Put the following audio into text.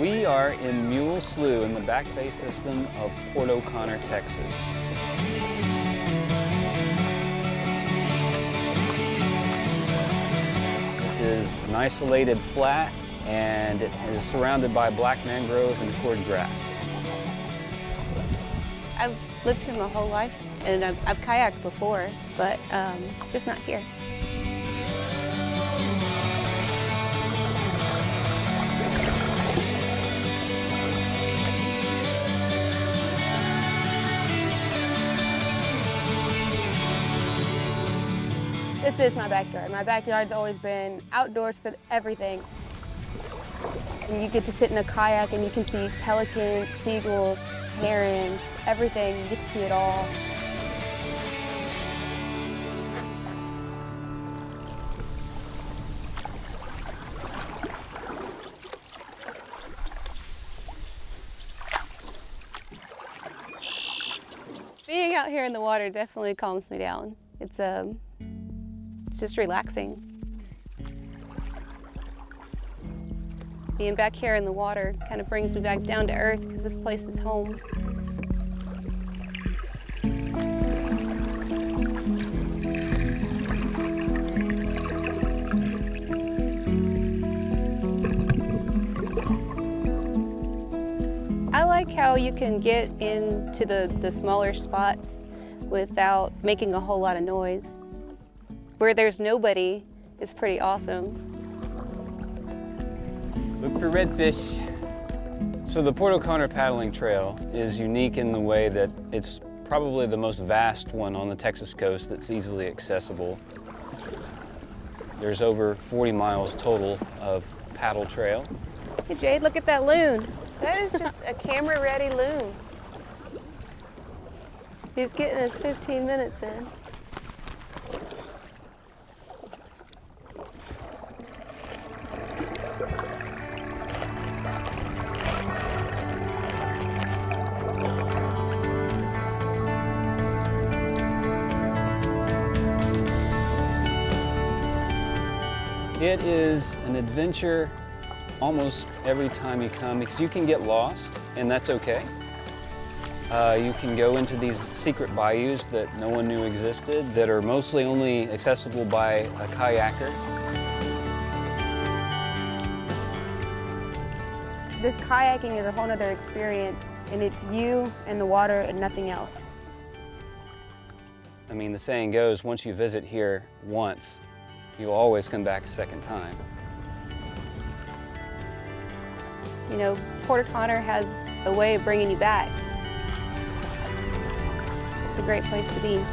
We are in Mule Slough in the Back Bay system of Port O'Connor, Texas. This is an isolated flat and it is surrounded by black mangrove and cord grass. I've lived here my whole life and I've, I've kayaked before, but um, just not here. This is my backyard. My backyard's always been outdoors for everything. And you get to sit in a kayak and you can see pelicans, seagulls, herons, everything. You get to see it all. Being out here in the water definitely calms me down. It's um, it's just relaxing. Being back here in the water kind of brings me back down to earth because this place is home. I like how you can get into the, the smaller spots without making a whole lot of noise. Where there's nobody is pretty awesome. Look for redfish. So the Port O'Connor Paddling Trail is unique in the way that it's probably the most vast one on the Texas coast that's easily accessible. There's over 40 miles total of paddle trail. Hey Jade, look at that loon. That is just a camera ready loon. He's getting his 15 minutes in. It is an adventure almost every time you come because you can get lost and that's okay. Uh, you can go into these secret bayous that no one knew existed that are mostly only accessible by a kayaker. This kayaking is a whole other experience and it's you and the water and nothing else. I mean, the saying goes, once you visit here once, you'll always come back a second time. You know, Port O'Connor has a way of bringing you back. It's a great place to be.